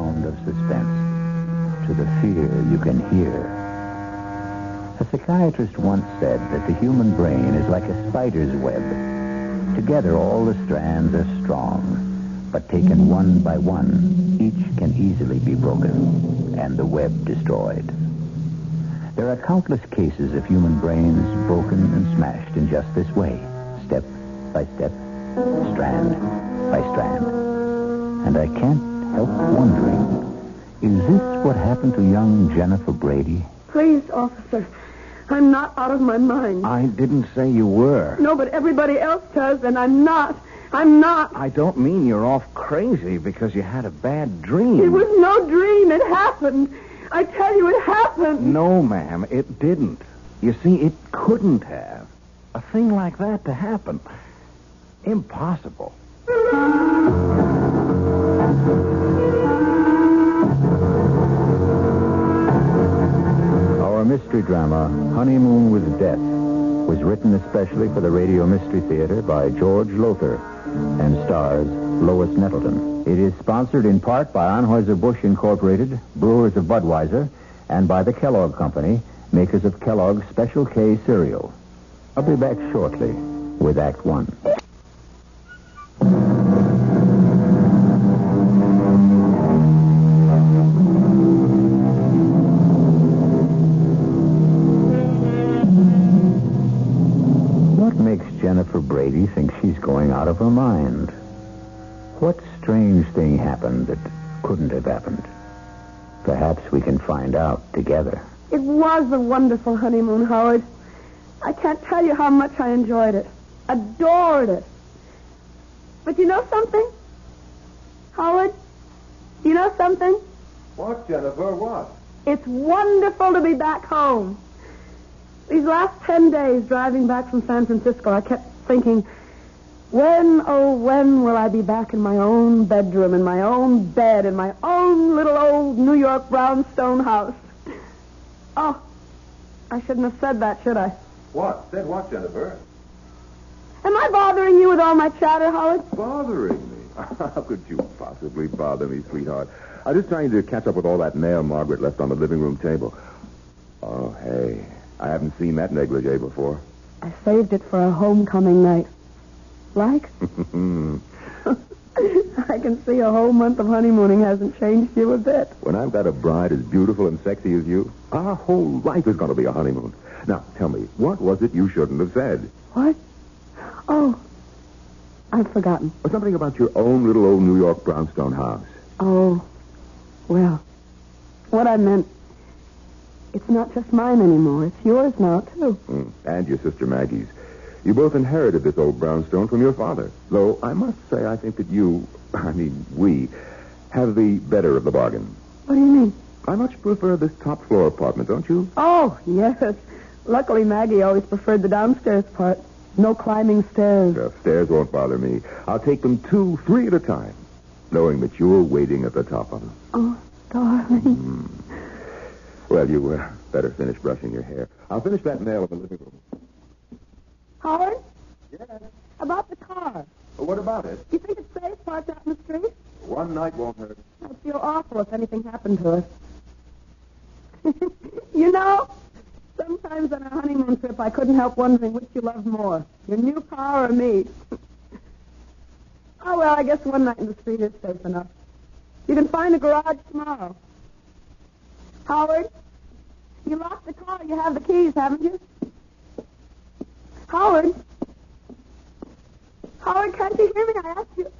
Sound of suspense, to the fear you can hear. A psychiatrist once said that the human brain is like a spider's web. Together, all the strands are strong, but taken one by one, each can easily be broken and the web destroyed. There are countless cases of human brains broken and smashed in just this way, step by step, strand by strand. And I can't help wondering, is this what happened to young Jennifer Brady? Please, officer. I'm not out of my mind. I didn't say you were. No, but everybody else does, and I'm not. I'm not. I don't mean you're off crazy because you had a bad dream. It was no dream. It happened. I tell you, it happened. No, ma'am, it didn't. You see, it couldn't have. A thing like that to happen. Impossible. Mystery drama, Honeymoon with Death, was written especially for the Radio Mystery Theater by George Lowther and stars Lois Nettleton. It is sponsored in part by Anheuser-Busch Incorporated, Brewers of Budweiser, and by the Kellogg Company, makers of Kellogg's Special K cereal. I'll be back shortly with Act One. Thing happened that couldn't have happened? Perhaps we can find out together. It was a wonderful honeymoon, Howard. I can't tell you how much I enjoyed it. Adored it. But you know something? Howard, you know something? What, Jennifer? What? It's wonderful to be back home. These last ten days driving back from San Francisco, I kept thinking, when, oh, when will I be back in my own bedroom, in my own bed, in my own little old New York brownstone house? Oh, I shouldn't have said that, should I? What? Said what, Jennifer? Am I bothering you with all my chatter, Howard? Bothering me? How could you possibly bother me, sweetheart? I'm just trying to catch up with all that mail Margaret left on the living room table. Oh, hey. I haven't seen that negligee before. I saved it for a homecoming night. Like? I can see a whole month of honeymooning hasn't changed you a bit. When I've got a bride as beautiful and sexy as you, our whole life is going to be a honeymoon. Now, tell me, what was it you shouldn't have said? What? Oh, I've forgotten. Or something about your own little old New York brownstone house. Oh, well, what I meant, it's not just mine anymore. It's yours now, too. Mm, And your sister Maggie's. You both inherited this old brownstone from your father. Though I must say I think that you, I mean we, have the better of the bargain. What do you mean? I much prefer this top floor apartment, don't you? Oh, yes. Luckily, Maggie always preferred the downstairs part. No climbing stairs. The stairs won't bother me. I'll take them two, three at a time, knowing that you're waiting at the top of them. Oh, darling. Well, you uh, better finish brushing your hair. I'll finish that nail in the living room. Howard, Yes? about the car. Well, what about it? You think it's safe parked out in the street? One night won't hurt. I'd feel awful if anything happened to us. you know, sometimes on a honeymoon trip, I couldn't help wondering which you loved more, your new car or me. oh, well, I guess one night in the street is safe enough. You can find a garage tomorrow. Howard, you locked the car. You have the keys, haven't you? Howard? Howard, can't you hear me? I asked you.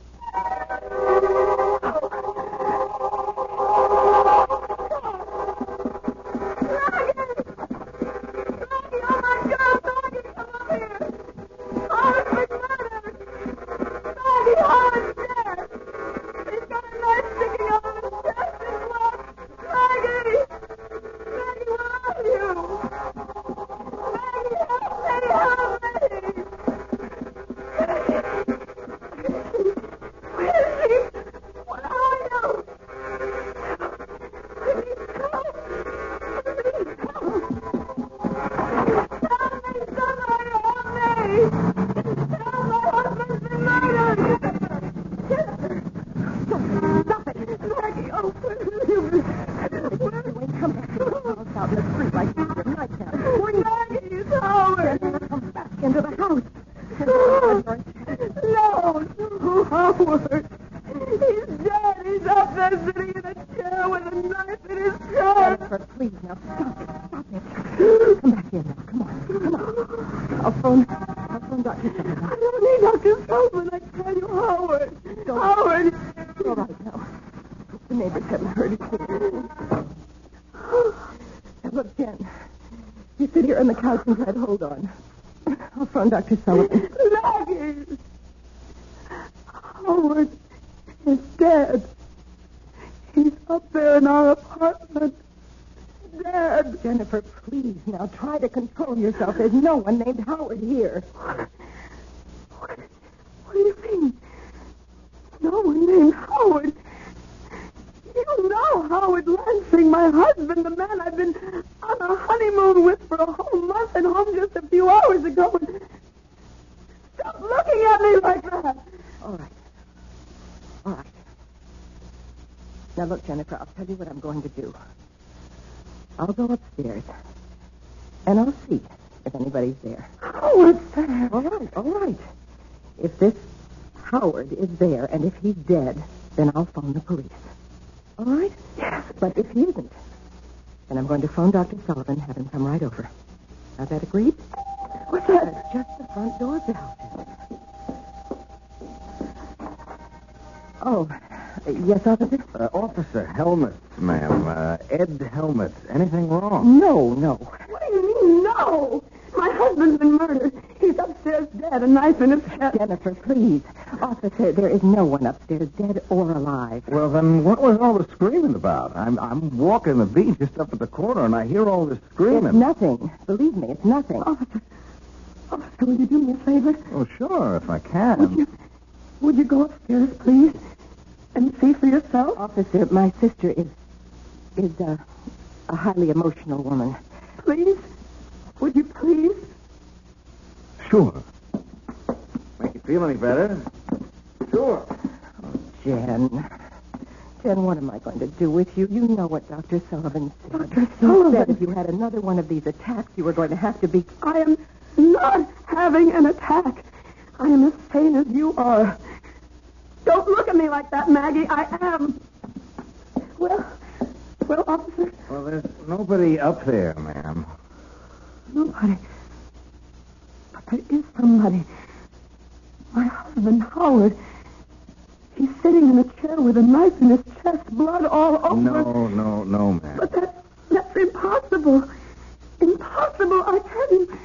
Chest. Please, now. Stop it. Come back here now. Come on. Come on. I'll phone, I'll phone Dr. Sullivan. I don't need Dr. Feldman. I tell you, Howard. Howard. All right, now. The neighbors haven't heard it yet. Now, look, Jen. You sit here on the couch and try to hold on. I'll phone Dr. Sullivan. Maggie. Howard is dead. He's up there in our apartment. Dead. Jennifer, please, now try to control yourself. There's no one named Howard here. What, what do you mean? No one named Howard. You know Howard Lansing, my husband, the man I've been on a honeymoon with for a whole month and home just a few hours ago. And stop looking at me like that. All right. All right. Now, look, Jennifer, I'll tell you what I'm going to do. I'll go upstairs, and I'll see if anybody's there. Howard's there. All right, all right. If this Howard is there, and if he's dead, then I'll phone the police. All right? Yes. But if he isn't, then I'm going to phone Dr. Sullivan, have him come right over. Now, that agreed? What's that? It's just the front door bell. Oh, yes, officer? Uh, Officer Helmets, ma'am. Uh, Ed Helmets. Anything wrong? No, no. What do you mean, no? My husband's been murdered. He's upstairs dead, a knife in his chest. Jennifer, please. Officer, there is no one upstairs, dead or alive. Well, then what was all the screaming about? I'm I'm walking the beach just up at the corner, and I hear all this It's screaming. nothing. Believe me, it's nothing. Officer, officer, will you do me a favor? Oh, sure, if I can. Would you, would you go upstairs, please, and see for yourself? Officer, my sister is is uh, a highly emotional woman. Please? Would you please? Sure. Make you feel any better? Sure. Oh, Jen. Jen, what am I going to do with you? You know what Dr. Sullivan said. Dr. He Sullivan? said if you had another one of these attacks, you were going to have to be. I am not having an attack. I am as sane as you are. Don't look at me like that, Maggie. I am. Well, well, officer, Well, there's nobody up there, ma'am. nobody. But there is somebody. My husband, Howard. He's sitting in a chair with a knife in his chest, blood all over. No, no, no, ma'am. But that's, that's impossible. Impossible, I tell you.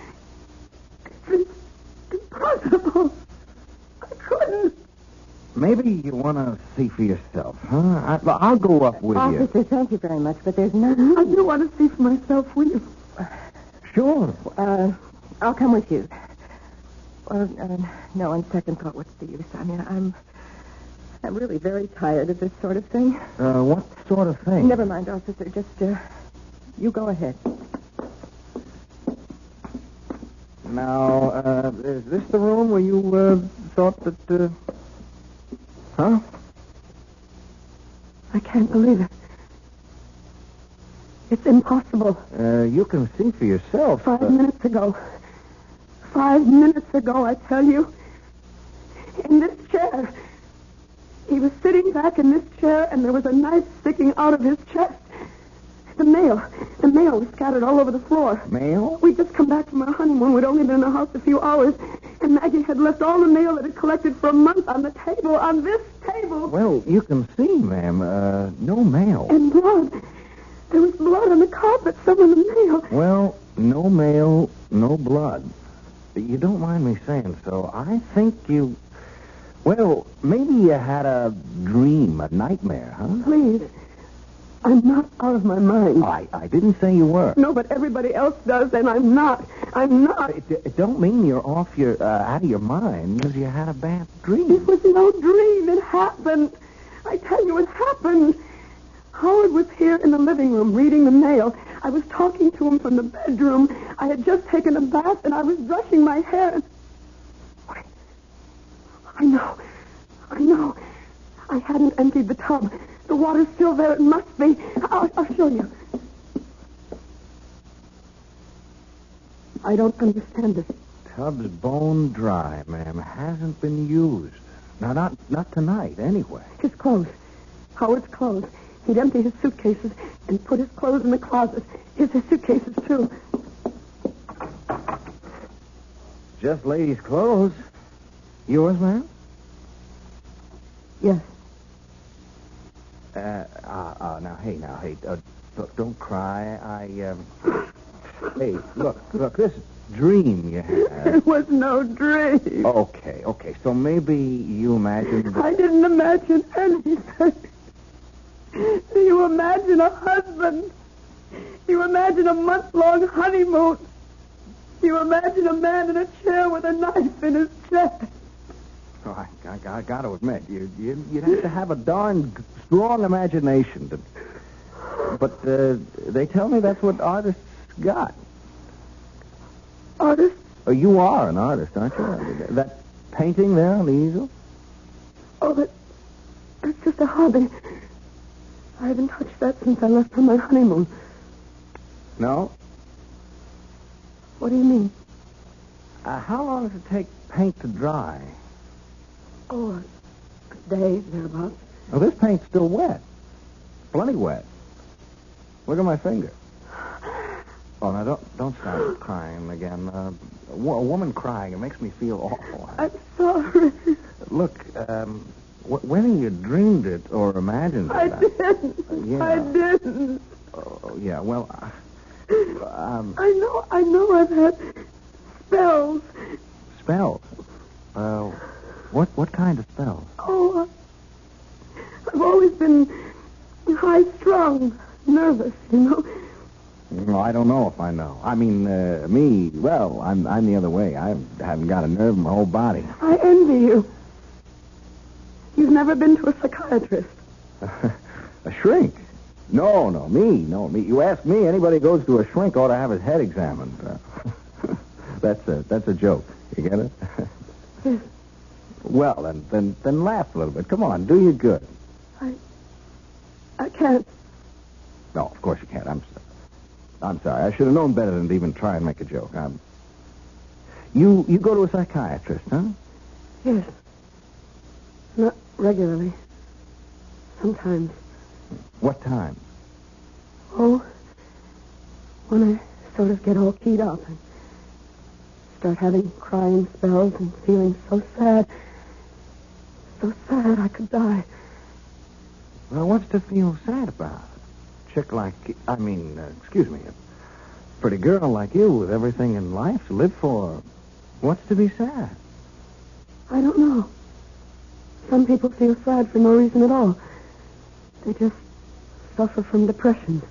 It's im- impossible. I couldn't. Maybe you want to see for yourself, huh? I, I'll go up with you. Officer, thank you very much, but there's no need. I do want to see for myself, will you? Sure. Uh, I'll come with you. Well, uh, no, on second thought, what's the use? I mean, I'm, I'm really very tired of this sort of thing. Uh, what sort of thing? Never mind, officer. Just, uh, you go ahead. Now, uh, is this the room where you uh, thought that? Uh... Huh? I can't believe it. It's impossible. Uh, you can see for yourself. Five uh, minutes ago. Five minutes ago, I tell you. In this chair. He was sitting back in this chair, and there was a knife sticking out of his chest. The mail. The mail was scattered all over the floor. Mail? We'd just come back from our honeymoon. We'd only been in the house a few hours. And Maggie had left all the mail that had collected for a month on the table, on this table. Well, you can see, ma'am. Uh, no mail. And blood. There was blood on the carpet, some of the mail. Well, no mail, no blood. You don't mind me saying so. I think you. Well, maybe you had a dream, a nightmare, huh? Please. I'm not out of my mind. I, I didn't say you were. No, but everybody else does, and I'm not. I'm not. It, it don't mean you're off your uh, out of your mind because you had a bad dream. It was no dream. It happened. I tell you, it happened. Howard was here in the living room reading the mail. I was talking to him from the bedroom. I had just taken a bath, and I was brushing my hair. And... I know. I know. I hadn't emptied the tub. The water's still there. It must be. I'll, I'll show you. I don't understand it. Tub's bone dry, ma'am. Hasn't been used. Now, not not tonight, anyway. His clothes. Howard's clothes. He'd empty his suitcases and put his clothes in the closet. His, his suitcases, too. Just ladies' clothes. Yours, ma'am? Yes. Uh, uh, uh, now, hey, now, hey, uh, look, don't cry. I, um, hey, look, look, this dream you had. It was no dream. Okay, okay, so maybe you imagined that... I didn't imagine anything. Do you imagine a husband? You imagine a month-long honeymoon? You imagine a man in a chair with a knife in his chest? Oh, I, I, I got to admit, you, you, you'd have to have a darn strong imagination. To, but uh, they tell me that's what artists got. Artist? Oh, you are an artist, aren't you? That painting there on the easel? Oh, that, that's just a hobby. I haven't touched that since I left for my honeymoon. No? What do you mean? Uh, how long does it take paint to dry? Oh, a, a day, thereabouts. Well, this paint's still wet. Plenty wet. Look at my finger. Oh, now don't don't start crying again. Uh, a, a woman crying it makes me feel awful. I'm sorry. Look, um, wh- whether you dreamed it or imagined it, I didn't. yeah. I didn't. Oh, yeah. Well, uh, um, I know, I know I've had spells. spells. Uh, what what kind of spells? Oh, I've always been high strung, nervous, you know. Well, I don't know if I know. I mean, uh, me. Well, I'm I'm the other way. I haven't got a nerve in my whole body. I envy you. You've never been to a psychiatrist. a shrink? No, no, me, no, me. You ask me, anybody who goes to a shrink ought to have his head examined. Uh, that's a that's a joke. You get it? Well, then, then then laugh a little bit. Come on, do you good. I I can't. No, of course you can't. I'm sorry. I'm sorry. I should have known better than to even try and make a joke. I'm... You you go to a psychiatrist, huh? Yes. Not regularly. Sometimes. What time? Oh, when I sort of get all keyed up and start having crying spells and feeling so sad, so sad I could die. Well, what's to feel sad about? A Chick like, I mean, uh, excuse me, a pretty girl like you with everything in life to live for. What's to be sad? I don't know. Some people feel sad for no reason at all. They just suffer from depression.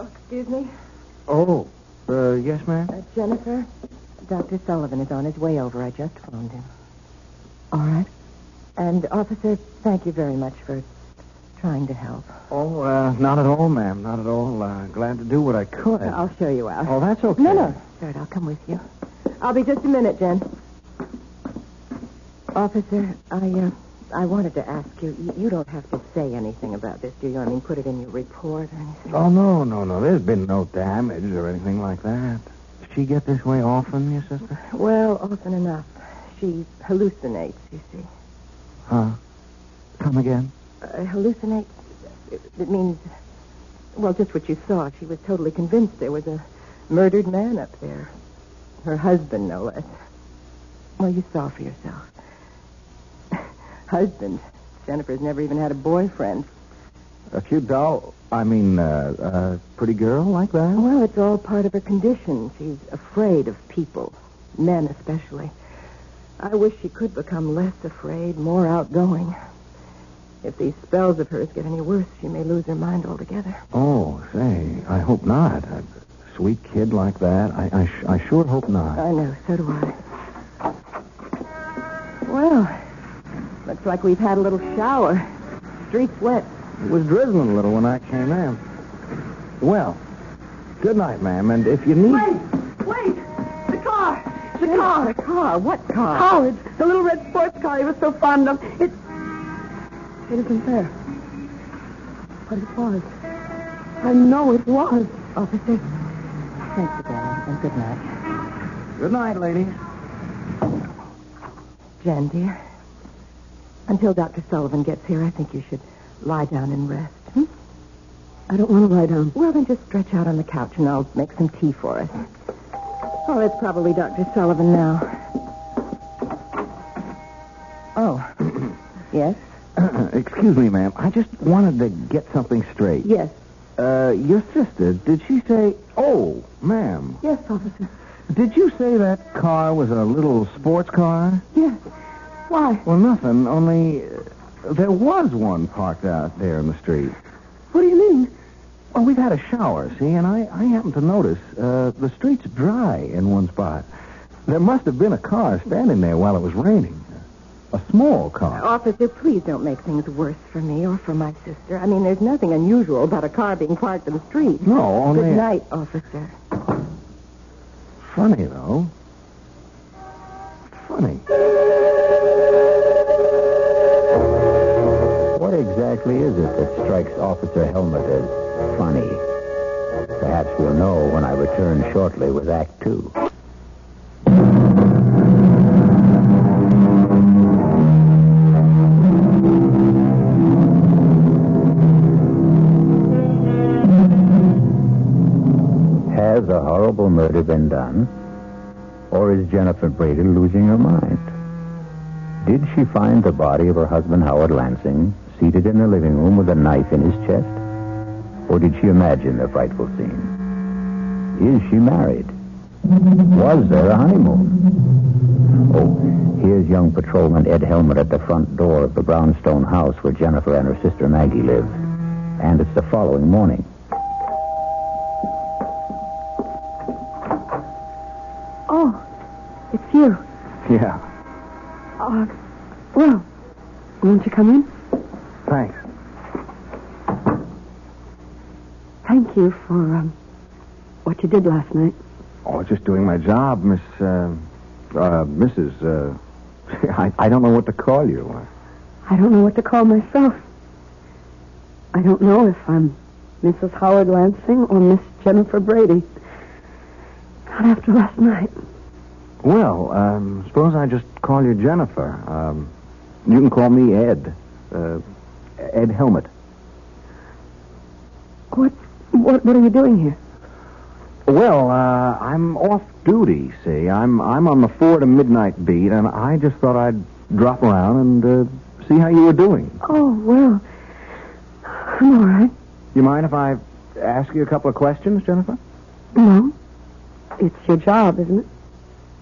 Oh, excuse me, Oh, uh, yes, ma'am? uh, Jennifer. Dr. Sullivan is on his way over. I just phoned him. All right. And, officer, thank you very much for trying to help. Oh, uh, not at all, ma'am. Not at all. Uh, glad to do what I could. I'll show you out. Oh, that's okay. No, no, Start. I'll come with you. I'll be just a minute, Jen. Officer, I uh, I wanted to ask you. You, you don't have to say anything about this, do you? I mean, put it in your report or anything. Oh, no, no, no. There's been no damage or anything like that. Does she get this way often, your sister? Well, often enough. She hallucinates, you see. Huh? Come again? Uh, hallucinates? It, it means, well, just what you saw. She was totally convinced there was a murdered man up there. Her husband, no less. Well, you saw for yourself. husband. Jennifer's never even had a boyfriend. A cute doll? I mean, uh, a pretty girl like that? Well, it's all part of her condition. She's afraid of people, men especially. I wish she could become less afraid, more outgoing. If these spells of hers get any worse, she may lose her mind altogether. Oh, say, I hope not. A sweet kid like that. I, I, sh- I sure hope not. I know, so do I. Well, looks like we've had a little shower. Street's wet. It was drizzling a little when I came in. Well, good night, ma'am. And if you need... Wait! Wait! The car! The car! The car? What car? Howard, the little red sports car he was so fond of. It. It isn't there. But it was. I know it was. Officer, Thanks again, and good night. Good night, ladies. Jen, dear, until Dr. Sullivan gets here, I think you should lie down and rest. Hmm? I don't want to lie down. Well, then just stretch out on the couch, and I'll make some tea for us. Oh, it's probably Dr. Sullivan now. Oh, yes, Excuse me, ma'am. I just wanted to get something straight. yes, Uh, your sister, did she say... Oh, ma'am. Yes, officer. Did you say that car was a little sports car? Yes. Why? Well, nothing, only uh, there was one parked out there in the street. What do you mean? Well, we've had a shower, see, and I, I happened to notice uh, the street's dry in one spot. There must have been a car standing there while it was raining. A small car. Officer, please don't make things worse for me or for my sister. I mean, there's nothing unusual about a car being parked in the street. No, only... Good night, officer. Funny, though. Funny. What exactly is it that strikes Officer Helmut as funny? Perhaps we'll know when I return shortly with Act Two. Has a horrible murder been done? Or is Jennifer Brady losing her mind? Did she find the body of her husband, Howard Lansing, seated in the living room with a knife in his chest? Or did she imagine the frightful scene? Is she married? Was there a honeymoon? Oh, here's young patrolman Ed Helmut at the front door of the brownstone house where Jennifer and her sister Maggie lived. And it's the following morning. Oh, it's you. Yeah, Uh, well, won't you come in? thanks. Thank you for um, what you did last night. Oh, just doing my job, Miss, uh, uh, Mrs., uh, I, I don't know what to call you. I don't know what to call myself. I don't know if I'm Mrs. Howard Lansing or Miss Jennifer Brady. Not after last night. Well, um, suppose I just call you Jennifer. Um, you can call me Ed. Uh, Ed Helmut. What, what, what are you doing here? Well, uh, I'm off duty, see. I'm I'm on the four to midnight beat, and I just thought I'd drop around and uh, see how you were doing. Oh, well, I'm all right. You mind if I ask you a couple of questions, Jennifer? No. It's your job, isn't it?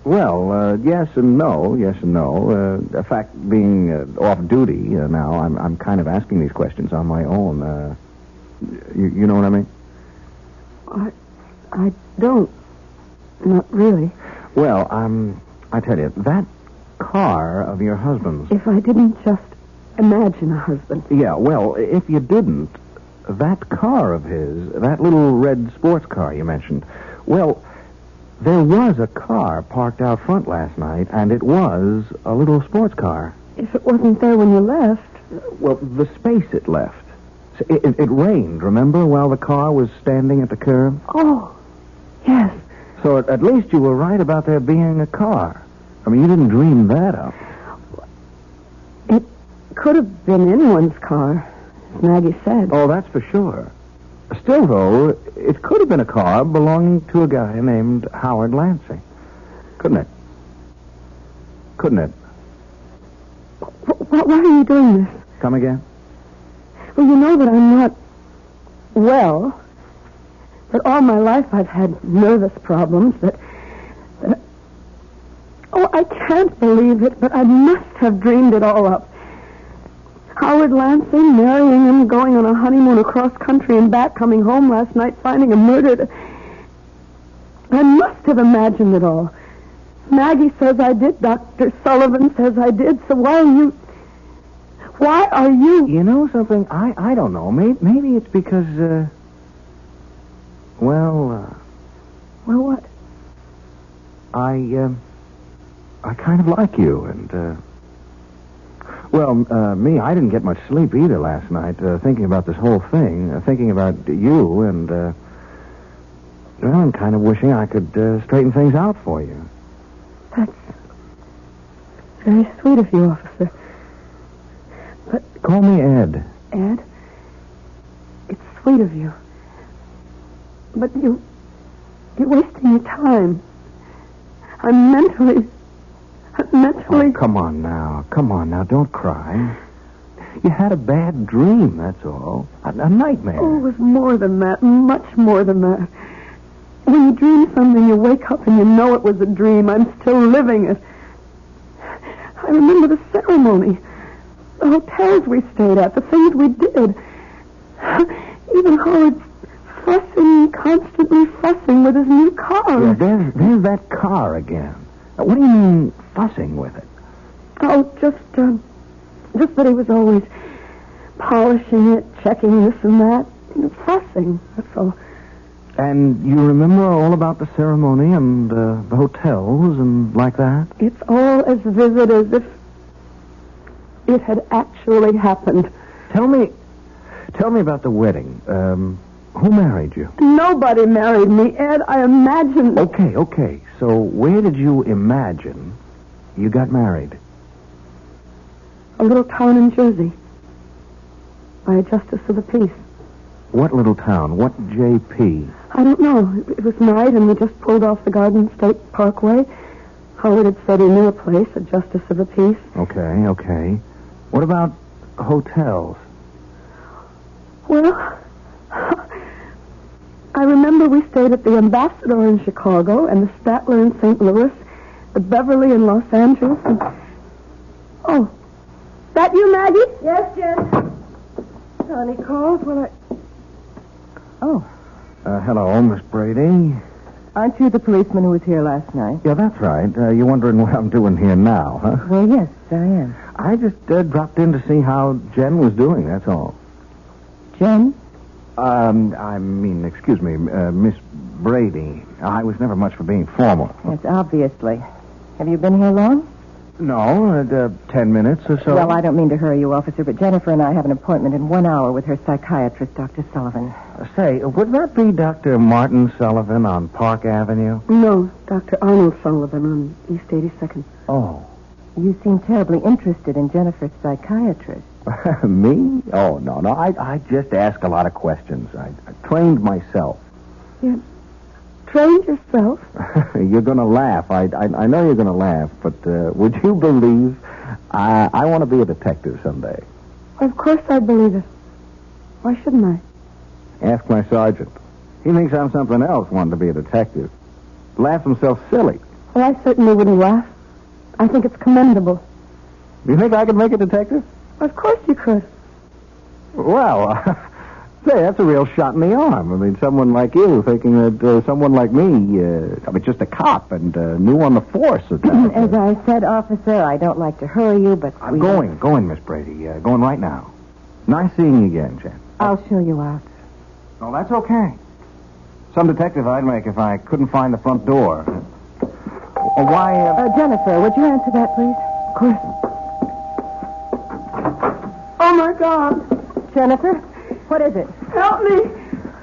Well, uh, yes and no, yes and no. Uh, the fact being uh, off duty uh, now, I'm I'm kind of asking these questions on my own. Uh, you, you know what I mean? I, I don't. Not really. Well, um, I tell you, that car of your husband's. If I didn't just imagine a husband. Yeah, well, if you didn't, that car of his, that little red sports car you mentioned, well, there was a car parked out front last night, and it was a little sports car. If it wasn't there when you left, Well, the space it left. It, it, it rained, remember, while the car was standing at the curb? oh, yes. So at, at least you were right about there being a car. I mean, you didn't dream that up. It could have been anyone's car, as Maggie said. Oh, that's for sure. Still, though, it could have been a car belonging to a guy named Howard Lansing. Couldn't it? Couldn't it? Wh- wh- why are you doing this? Come again? Well, you know that I'm not well. That all my life I've had nervous problems. That, that. Oh, I can't believe it, but I must have dreamed it all up. Howard Lansing marrying him, going on a honeymoon across country and back, coming home last night, finding him murdered. I must have imagined it all. Maggie says I did. Dr. Sullivan says I did. So why are you. Why are you. You know something? I, I don't know. Maybe, maybe it's because, uh, well, uh, Well, what? I, um, I kind of like you, and, uh, well, uh, me, I didn't get much sleep either last night, uh, thinking about this whole thing, uh, thinking about you, and, uh, Well, I'm kind of wishing I could uh, straighten things out for you. That's very sweet of you, officer. Call me Ed. Ed, it's sweet of you. But you, you're wasting your time. I'm mentally, I'm mentally. Oh, come on now. Come on now. Don't cry. You had a bad dream, that's all. A, a nightmare. Oh, it was more than that, much more than that. When you dream something, you wake up and you know it was a dream. I'm still living it. I remember the ceremony, the hotels we stayed at, the things we did. Even Howard fussing, constantly fussing with his new car. Yeah, there's, there's that car again. Uh, What do you mean fussing with it? Oh, just, uh, just that he was always polishing it, checking this and that, you know, fussing. That's all. And you remember all about the ceremony and uh, the hotels and like that? It's all as vivid as if it had actually happened. Tell me, tell me about the wedding. Um, who married you? Nobody married me, Ed. I imagined. Okay, okay. So where did you imagine you got married? A little town in Jersey. By a justice of the peace. What little town? What JP? I don't know. It, was night, and we just pulled off the Garden State Parkway. Howard had said he knew a place, a justice of the peace. Okay, okay. What about hotels? Well, I remember we stayed at the Ambassador in Chicago and the Statler in St. Louis, the Beverly in Los Angeles, and... Oh, that you, Maggie? Yes, Jen. Connie called. Well, I... Oh, Uh, hello, Miss Brady. Aren't you the policeman who was here last night? Yeah, that's right. Uh, you're wondering what I'm doing here now, huh? Well, yes, I am. I just uh, dropped in to see how Jen was doing, that's all. Jen? Um, I mean, excuse me, uh, Miss Brady. I was never much for being formal. Yes, obviously. Have you been here long? No, uh, ten minutes or so. Well, I don't mean to hurry you, officer, but Jennifer and I have an appointment in one hour with her psychiatrist, Dr. Sullivan. Say, would that be Dr. Martin Sullivan on Park Avenue? No, Dr. Arnold Sullivan on East 82nd. Oh. You seem terribly interested in Jennifer's psychiatrist. Me? Oh, no, no. I, I just ask a lot of questions. I, I trained myself. You Trained yourself? you're going to laugh. I, I, I know you're going to laugh, but uh, would you believe I, I want to be a detective someday? Of course I believe it. Why shouldn't I? Ask my sergeant. He thinks I'm something else wanting to be a detective. Laughs himself silly. Well, I certainly wouldn't laugh. I think it's commendable. Do you think I could make a detective? Of course you could. Well, say, that's a real shot in the arm. I mean, someone like you thinking that uh, someone like me, uh, I mean, just a cop and uh, new on the force. As I said, officer, I don't like to hurry you, but I'm going, going, Miss Brady. Uh, going right now. Nice seeing you again, Jen. I'll show you out. Oh, that's okay. Some detective I'd make if I couldn't find the front door. Uh, why, uh... Uh, Jennifer, would you answer that, please? Of course. Oh, my God. Jennifer, what is it? Help me.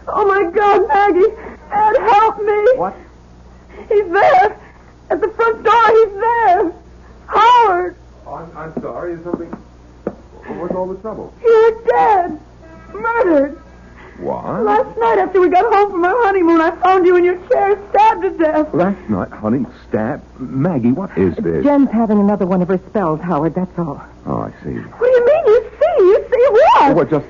Oh, my God, Maggie. Ed, help me. What? He's there. At the front door, he's there. Howard, Oh, I'm, I'm sorry. Is something. What's all the trouble? you're dead. Murdered. What? Last night after we got home from our honeymoon, I found you in your chair, stabbed to death. Last night, honey, stabbed. Maggie, what is this? Jen's having another one of her spells, Howard, that's all. Oh, I see. What do you mean you see? You see what? What, just.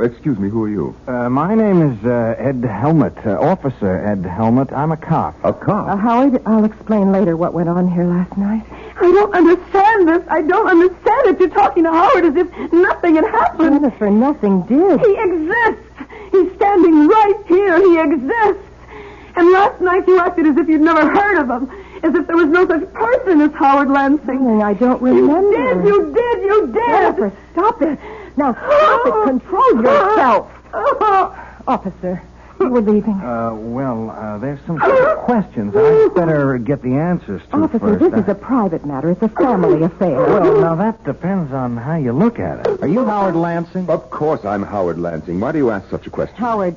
Excuse me, who are you? Uh, my name is uh, Ed Helmut, uh, Officer Ed Helmut. I'm a cop. A cop. Uh, Howard, I'll explain later what went on here last night. I don't understand this. I don't understand it. You're talking to Howard as if nothing had happened. Jennifer, nothing did. He exists. He's standing right here. He exists. And last night you acted as if you'd never heard of him, as if there was no such person as Howard Lansing. Darling, I don't remember. You remember. did. You did. You did. Jennifer, stop it. Now stop it. Control yourself. Officer, you were leaving. Uh, well, uh, there's some questions I'd better get the answers to Officer, first. this Uh, is a private matter. It's a family affair. Well, now that depends on how you look at it. Are you Howard Lansing? Of course I'm Howard Lansing. Why do you ask such a question? Howard,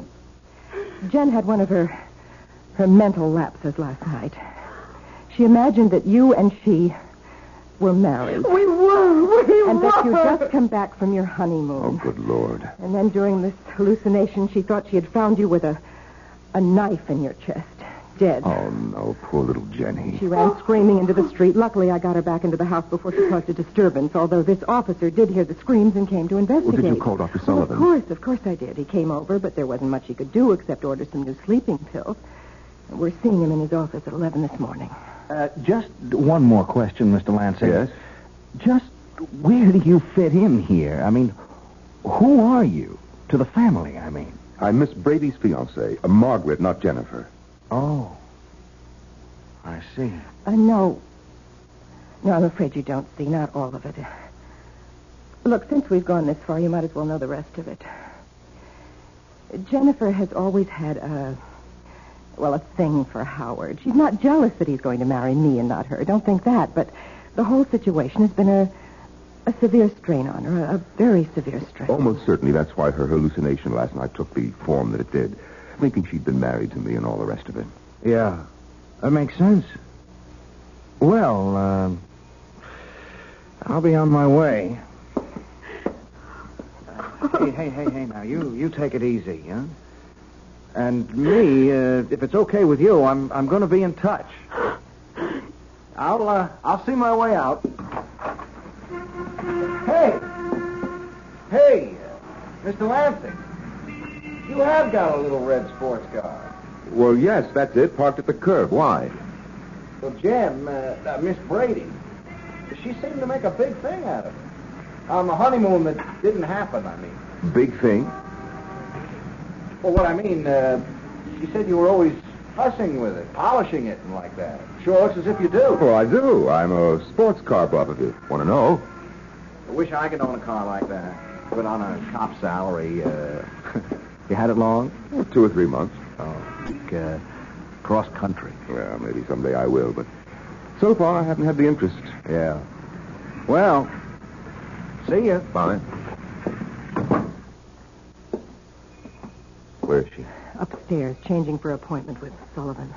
Jen had one of her her mental lapses last night. She imagined that you and she were married. We were. We and were. that you just come back from your honeymoon. Oh, good Lord. And then during this hallucination, she thought she had found you with a, a knife in your chest, dead. Oh, no, poor little Jenny. She ran oh. screaming into the street. Luckily, I got her back into the house before she caused a disturbance, although this officer did hear the screams and came to investigate. Well, Did you call Dr. Well, Sullivan? of course, of course I did. He came over, but there wasn't much he could do except order some new sleeping pills. We're seeing him in his office at 11 this morning. Uh, just one more question, Mr. Lansing. Yes? Just where do you fit in here? I mean, who are you? To the family, I mean. I'm Miss Brady's fiancée, uh, Margaret, not Jennifer. Oh. I see. Uh, no. No, I'm afraid you don't see. Not all of it. Look, since we've gone this far, you might as well know the rest of it. Jennifer has always had a, well, a thing for Howard. She's not jealous that he's going to marry me and not her. Don't think that. But the whole situation has been a, a severe strain on her, a, a very severe strain. Almost certainly that's why her hallucination last night took the form that it did, thinking she'd been married to me and all the rest of it. Yeah. That makes sense. Well, um, I'll be on my way. Uh, hey, hey, hey, hey, now, you, you take it easy, huh? And me, uh, if it's okay with you, I'm, I'm going to be in touch. I'll, uh, I'll see my way out. Hey! Hey, uh, Mr. Lansing. You have got a little red sports car. Well, yes, that's it, parked at the curb. Why? Well, Jim, uh, uh, Miss Brady, she seemed to make a big thing out of it. On the honeymoon that didn't happen, I mean. Big thing? Well, what I mean, uh, she said you were always fussing with it, polishing it and like that. Sure looks as if you do. Well, I do. I'm a sports car buff, if you want to know. I wish I could own a car like that. But on a top salary, uh... you had it long? Well, two or three months. Oh, like, uh, cross country. Well, maybe someday I will, but so far I haven't had the interest. Yeah. Well, see ya. Bye. Where is she? Upstairs, changing for appointment with Sullivan.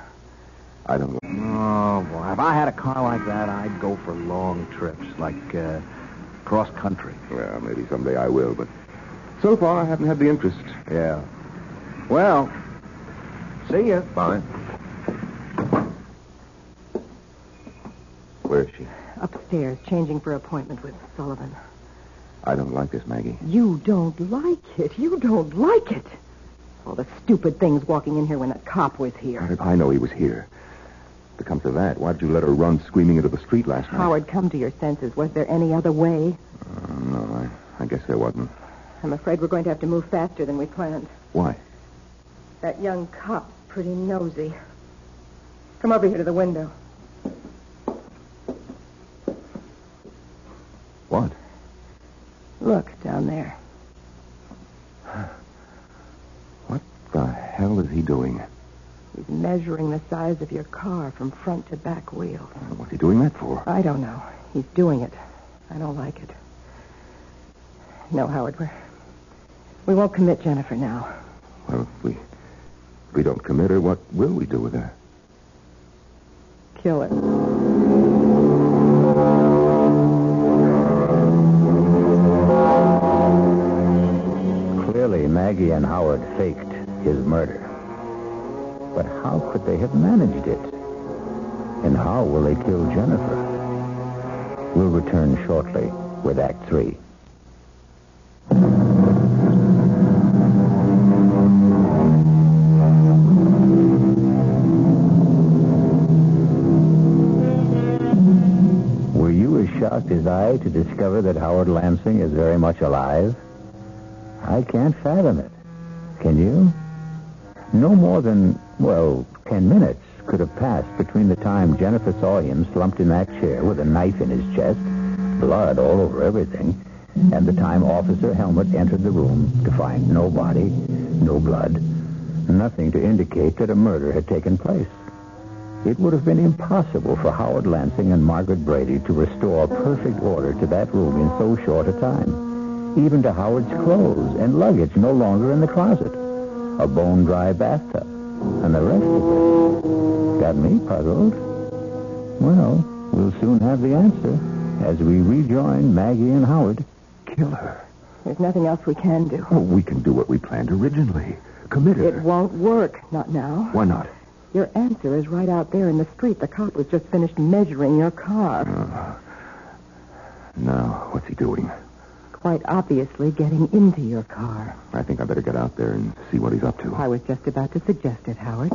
I don't know. Oh, boy. If I had a car like that, I'd go for long trips, like uh, cross country. Well, maybe someday I will, but so far I haven't had the interest. Yeah. Well, see ya. Bye. Where is she? Upstairs, changing for appointment with Sullivan. I don't like this, Maggie. You don't like it. You don't like it. All the stupid things walking in here when a cop was here. I know he was here. If it comes to that, why did you let her run screaming into the street last night? Howard, come to your senses. Was there any other way? Uh, no, I, I guess there wasn't. I'm afraid we're going to have to move faster than we planned. Why? That young cop's pretty nosy. Come over here to the window. What? Look down there. What the hell is he doing? He's measuring the size of your car from front to back wheel. What's he doing that for? I don't know. He's doing it. I don't like it. No, Howard, we're, we won't commit Jennifer now. Well, if we, if we don't commit her, what will we do with her? Kill her. Clearly, Maggie and Howard faked his murder. But how could they have managed it? And how will they kill Jennifer? We'll return shortly with Act Three. Were you as shocked as I to discover that Howard Lansing is very much alive? I can't fathom it. Can you? No more than, well, ten minutes could have passed between the time Jennifer saw him slumped in that chair with a knife in his chest, blood all over everything, and the time Officer Helmut entered the room to find no body, no blood, nothing to indicate that a murder had taken place. It would have been impossible for Howard Lansing and Margaret Brady to restore perfect order to that room in so short a time. Even to Howard's clothes and luggage no longer in the closet. A bone-dry bathtub, And the rest of it got me puzzled. Well, we'll soon have the answer as we rejoin Maggie and Howard. Kill her. There's nothing else we can do. Oh, we can do what we planned originally. Commit her. It won't work. Not now. Why not? Your answer is right out there in the street. The cop was just finished measuring your car. Uh, now, what's he doing? Quite obviously getting into your car. I think I better get out there and see what he's up to. I was just about to suggest it, Howard.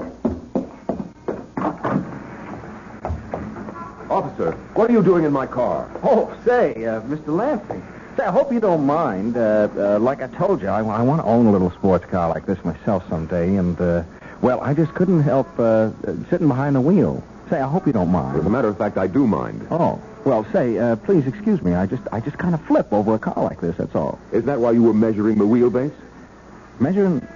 Officer, what are you doing in my car? Oh, say, uh, Mr. Lansing. Say, I hope you don't mind. Uh, uh, like I told you, I, I want to own a little sports car like this myself someday, and, uh, well, I just couldn't help uh, sitting behind the wheel. Say, I hope you don't mind. As a matter of fact, I do mind. Oh, well, say, uh, please excuse me. I just, I just kind of flip over a car like this. That's all. Is that why you were measuring the wheelbase? Measuring.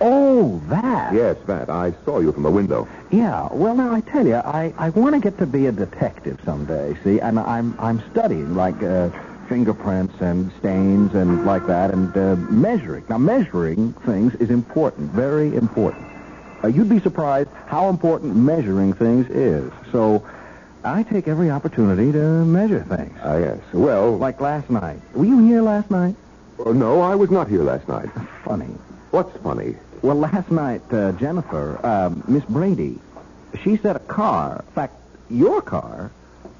Oh, that. Yes, that. I saw you from the window. Yeah. Well, now I tell you, I, I want to get to be a detective someday. See, and I'm I'm studying like uh, fingerprints and stains and like that, and uh, measuring. Now, measuring things is important, very important. Uh, you'd be surprised how important measuring things is. So, I take every opportunity to measure things. Ah, yes. Well, Like last night. Were you here last night? oh, no, I was not here last night. Funny. What's funny? Well, last night, uh, Jennifer, um, Miss Brady, she said a car, in fact, your car,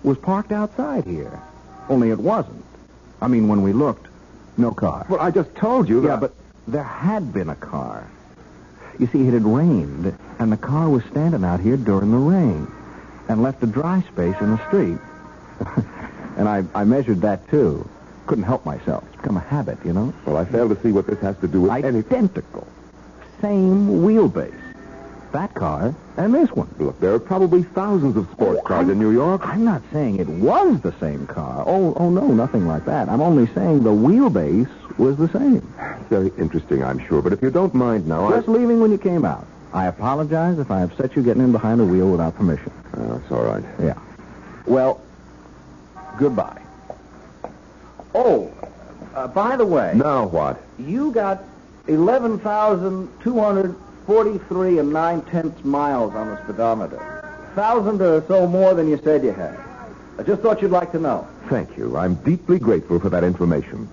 was parked outside here. Only it wasn't. I mean, when we looked, no car. Well, I just told you that. Yeah, but there had been a car. You see, it had rained, and the car was standing out here during the rain and left a dry space in the street. and I, I measured that, too. Couldn't help myself. It's become a habit, you know? Well, I fail to see what this has to do with. Identical. Same wheelbase. That car and this one. Look, there are probably thousands of sports cars I'm- in New York. I'm not saying it was the same car. Oh, oh no, nothing like that. I'm only saying the wheelbase was the same. Very interesting, I'm sure. But if you don't mind now, I Just leaving when you came out. I apologize if I upset you getting in behind the wheel without permission. Oh, all right. Yeah. Well, goodbye. Oh, uh, by the way, Now what? you got 11,243 and nine tenths miles on the speedometer. Thousand or so more than you said you had. I just thought you'd like to know. Thank you. I'm deeply grateful for that information.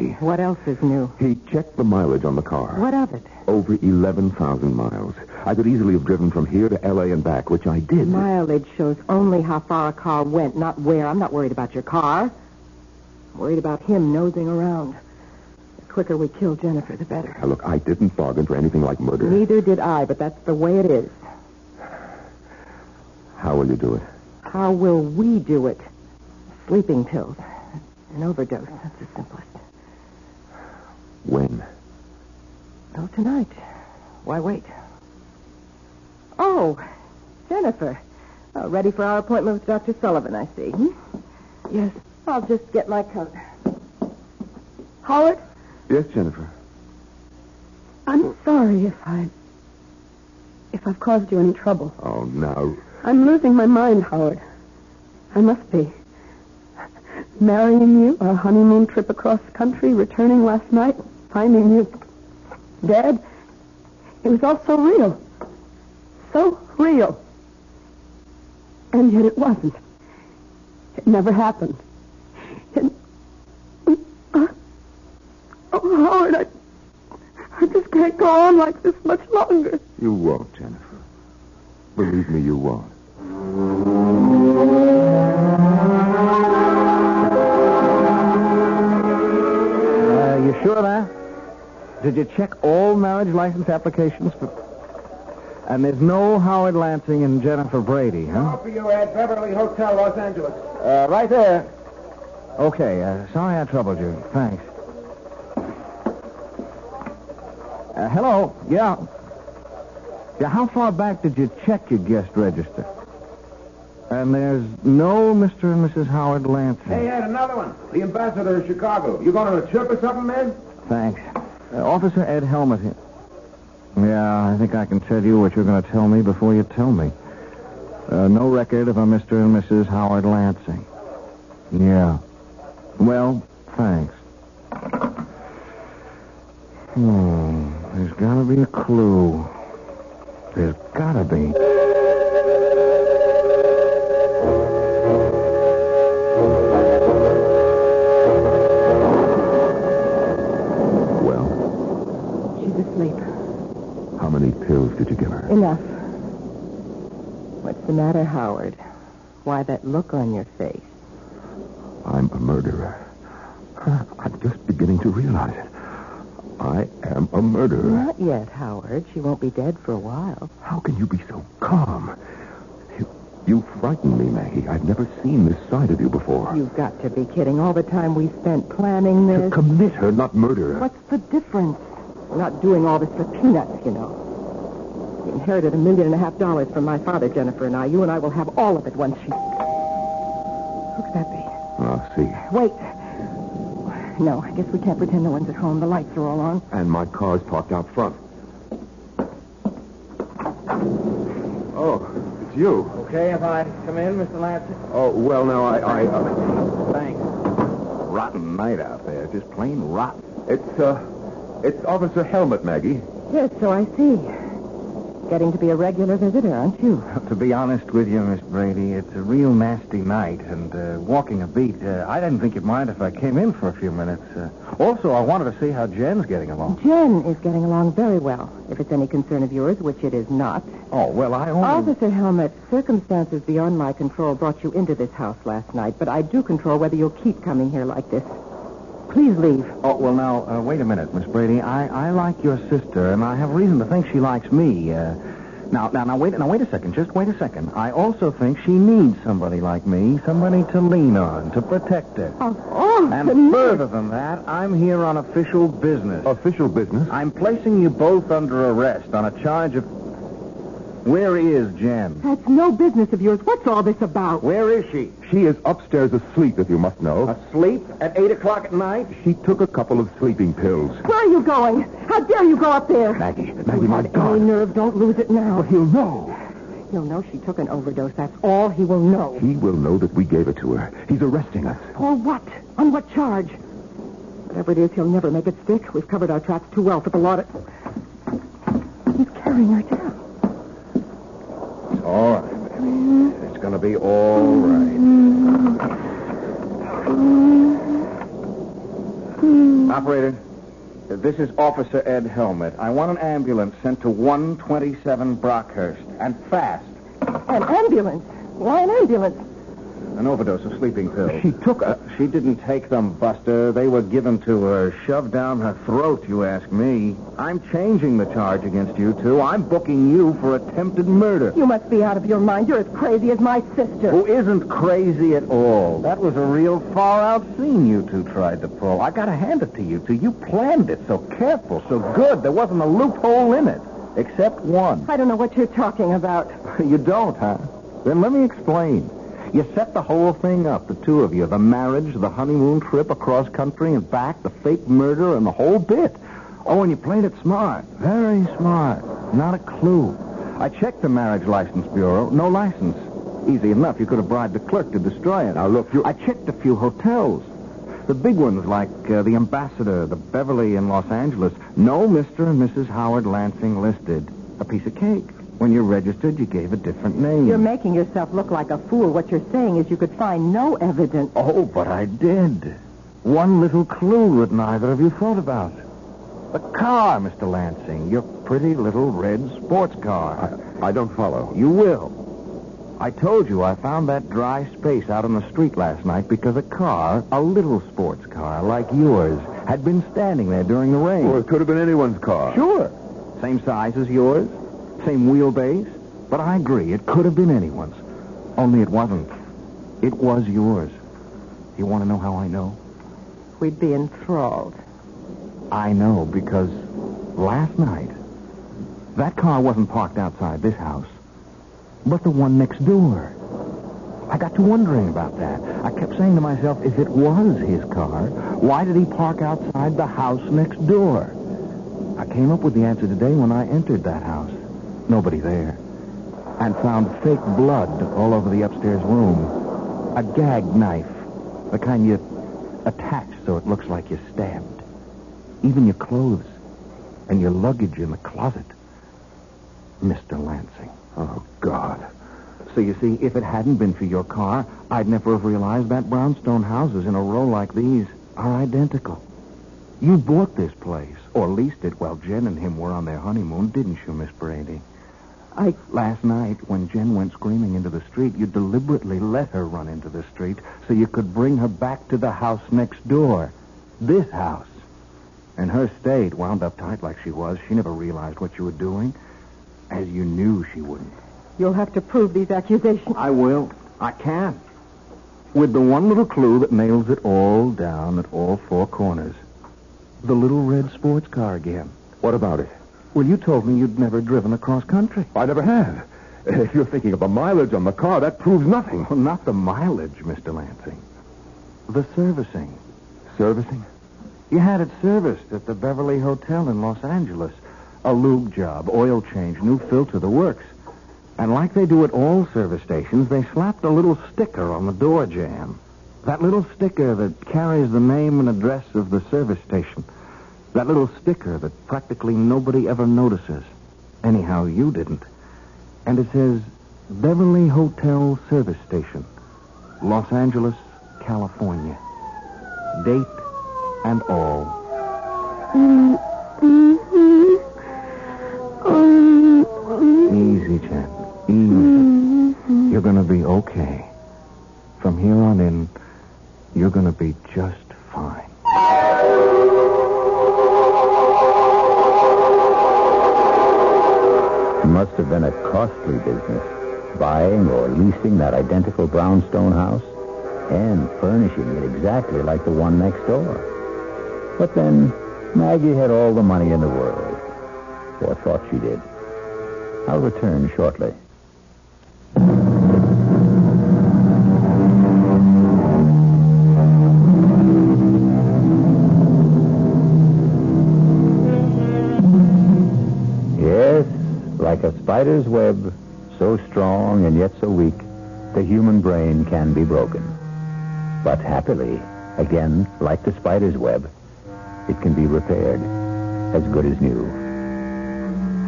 Maggie. What else is new? He checked the mileage on the car. What of it? Over 11,000 miles. I could easily have driven from here to L.A. and back, which I did. Mileage shows only how far a car went, not where. I'm not worried about your car. I'm worried about him nosing around. The quicker we kill Jennifer, the better. Now, look, I didn't bargain for anything like murder. Neither did I, but that's the way it is. How will you do it? How will we do it? Sleeping pills. An overdose. That's the simplest. When? Oh, tonight. Why wait? Oh, Jennifer. Oh, ready for our appointment with Dr. Sullivan, I see. Hmm? Yes. I'll just get my coat. Howard, Yes, Jennifer. I'm sorry if I. if I've caused you any trouble. Oh, now. I'm losing my mind, Howard. I must be. Marrying you, our honeymoon trip across country, returning last night, finding you dead. It was all so real. So real. And yet it wasn't. It never happened. It... Uh, oh, Howard, I, I just can't go on like this much longer. You won't, Jennifer. Believe me, you won't. Sure of that? Did you check all marriage license applications for... And there's no Howard Lansing and Jennifer Brady, huh? for you at Beverly Hotel, Los Angeles. Uh, right there. Okay, uh, sorry I troubled you. Thanks. Uh, hello? Yeah. Yeah, how far back did you check your guest register? And there's no Mr. and Mrs. Howard Lansing. Hey, Ed, another one. The ambassador of Chicago. You going on a trip or something, man? Thanks. Uh, Officer Ed Helmut here. Yeah, I think I can tell you what you're going to tell me before you tell me. Uh, no record of a Mr. and Mrs. Howard Lansing. Yeah. Well, thanks. Hmm. There's gotta be a clue. There's gotta be. Did you give her? Enough. What's the matter, Howard? Why that look on your face? I'm a murderer. I'm just beginning to realize it. I am a murderer. Not yet, Howard. She won't be dead for a while. How can you be so calm? You, you frighten me, Maggie. I've never seen this side of you before. You've got to be kidding. All the time we spent planning this. To commit her, not murder her. What's the difference? We're not doing all this for peanuts, you know. We inherited a million and a half dollars from my father, Jennifer and I. You and I will have all of it once she... Who could that be? I'll see. Wait. No, I guess we can't pretend no one's at home. The lights are all on. And my car's parked out front. Oh, it's you. Okay if I come in, Mr. Lansing? Oh, well, now, I... I uh, Thanks. Rotten night out there. Just plain rotten. it's, uh... It's Officer Helmet, Maggie. Yes, so I see. Getting to be a regular visitor, aren't you? To be honest with you, Miss Brady, it's a real nasty night, and uh, walking a beat, uh, I didn't think you'd mind if I came in for a few minutes. Uh, also, I wanted to see how Jen's getting along. Jen is getting along very well. If it's any concern of yours, which it is not. Oh, well, I only... Officer Helmet, circumstances beyond my control brought you into this house last night, but I do control whether you'll keep coming here like this. Please leave. Oh, well, now, uh, wait a minute, Miss Brady. I, I like your sister, and I have reason to think she likes me. Uh, now, now, now, wait, now, wait a second. Just wait a second. I also think she needs somebody like me, somebody to lean on, to protect her. Oh, oh And the further than that, I'm here on official business. Official business? I'm placing you both under arrest on a charge of... Where is Jen? That's no business of yours. What's all this about? Where is she? She is upstairs asleep, if you must know. Asleep at 8 o'clock at night? She took a couple of sleeping pills. Where are you going? How dare you go up there? Maggie, Maggie, You my have God. Any nerve, don't lose it now. But He'll know. He'll know she took an overdose. That's all he will know. He will know that we gave it to her. He's arresting us. For what? On what charge? Whatever it is, he'll never make it stick. We've covered our tracks too well for the law to... He's carrying her down. All right, baby. It's going to be all right. Operator, this is Officer Ed Helmet. I want an ambulance sent to 127 Brockhurst, and fast. An ambulance? Why an ambulance? An overdose of sleeping pills. She took a... She didn't take them, Buster. They were given to her, shoved down her throat, you ask me. I'm changing the charge against you two. I'm booking you for attempted murder. You must be out of your mind. You're as crazy as my sister. Who isn't crazy at all. That was a real far-out scene you two tried to pull. I gotta hand it to you two. You planned it so careful, so good. There wasn't a loophole in it. Except one. I don't know what you're talking about. You don't, huh? Then let me explain. You set the whole thing up, the two of you. The marriage, the honeymoon trip across country and back, the fake murder, and the whole bit. Oh, and you played it smart. Very smart. Not a clue. I checked the marriage license bureau. No license. Easy enough. You could have bribed the clerk to destroy it. Now, look, you... I checked a few hotels. The big ones like uh, the Ambassador, the Beverly in Los Angeles. No Mr. and Mrs. Howard Lansing listed. A piece of cake. When you registered, you gave a different name. You're making yourself look like a fool. What you're saying is you could find no evidence. Oh, but I did. One little clue that neither of you thought about. The car, Mr. Lansing. Your pretty little red sports car. I, I don't follow. You will. I told you I found that dry space out on the street last night because a car, a little sports car like yours, had been standing there during the rain. Well, it could have been anyone's car. Sure. Same size as yours, same wheelbase. But I agree, it could have been anyone's. Only it wasn't. It was yours. You want to know how I know? We'd be enthralled. I know because last night, that car wasn't parked outside this house, but the one next door. I got to wondering about that. I kept saying to myself, if it was his car, why did he park outside the house next door? I came up with the answer today when I entered that house. Nobody there. And found fake blood all over the upstairs room. A gag knife. The kind you attach so it looks like you're stabbed. Even your clothes and your luggage in the closet. Mr. Lansing. Oh, God. So you see, if it hadn't been for your car, I'd never have realized that brownstone houses in a row like these are identical. You bought this place, or leased it while Jen and him were on their honeymoon, didn't you, Miss Brady? I, last night, when Jen went screaming into the street, you deliberately let her run into the street so you could bring her back to the house next door. This house. In her state, wound up tight like she was, she never realized what you were doing, as you knew she wouldn't. You'll have to prove these accusations. I will. I can. With the one little clue that nails it all down at all four corners. The little red sports car again. What about it? Well, you told me you'd never driven across country. I never have. If you're thinking of the mileage on the car, that proves nothing. Well, not the mileage, Mr. Lansing. The servicing. Servicing? You had it serviced at the Beverly Hotel in Los Angeles. A lube job, oil change, new filter, the works. And like they do at all service stations, they slapped a little sticker on the door jamb. That little sticker that carries the name and address of the service station. That little sticker that practically nobody ever notices. Anyhow, you didn't. And it says Beverly Hotel Service Station, Los Angeles, California. Date and all. Easy, Jen. Easy. You're going to be okay. From here on in, you're going to be just fine. Must have been a costly business, buying or leasing that identical brownstone house and furnishing it exactly like the one next door. But then, Maggie had all the money in the world, or thought she did. I'll return shortly. Spider's web, so strong and yet so weak, the human brain can be broken. But happily, again, like the spider's web, it can be repaired, as good as new.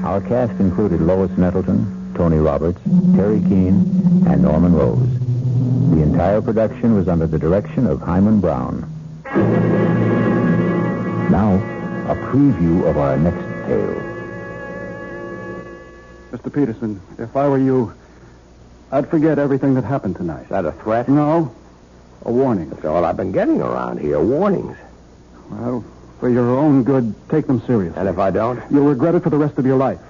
Our cast included Lois Nettleton, Tony Roberts, Teri Keane, and Norman Rose. The entire production was under the direction of Himan Brown. Now, a preview of our next tale. Mr. Peterson, if I were you, I'd forget everything that happened tonight. Is that a threat? No, a warning. That's all I've been getting around here. Warnings. Well, for your own good, take them seriously. And if I don't? You'll regret it for the rest of your life,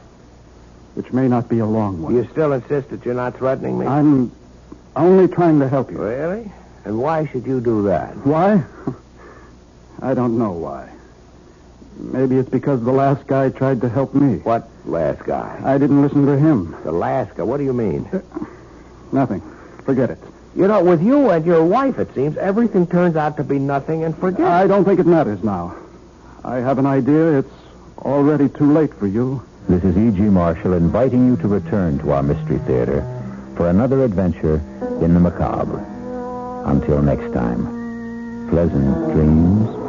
which may not be a long one. You still insist that you're not threatening me? I'm only trying to help you. Really? And why should you do that? Why? I don't know why. Maybe it's because the last guy tried to help me. What last guy? I didn't listen to him. The last guy? What do you mean? Uh, nothing. Forget it. You know, with you and your wife, it seems, everything turns out to be nothing and forget. I don't think it matters now. I have an idea it's already too late for you. This is E.G. Marshall inviting you to return to our Mystery Theater for another adventure in the macabre. Until next time, pleasant dreams.